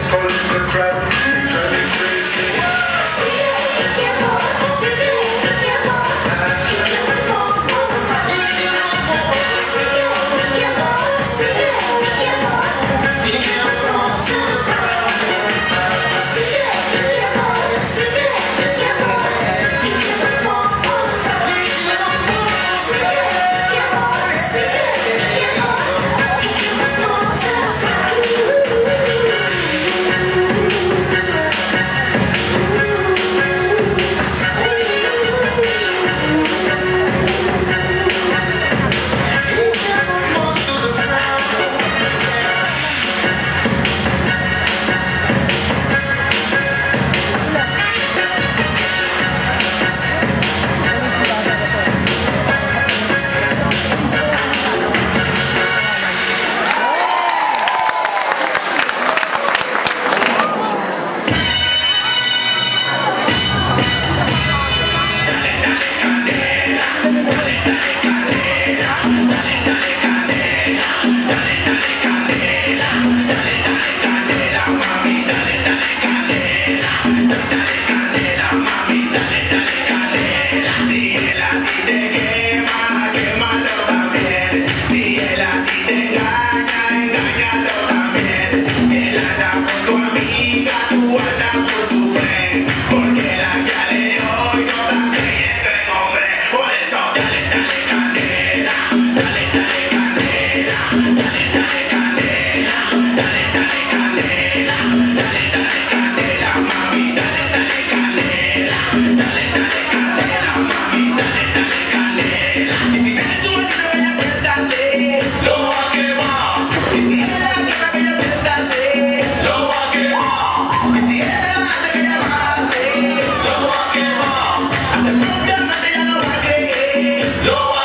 It's full of the crowd. No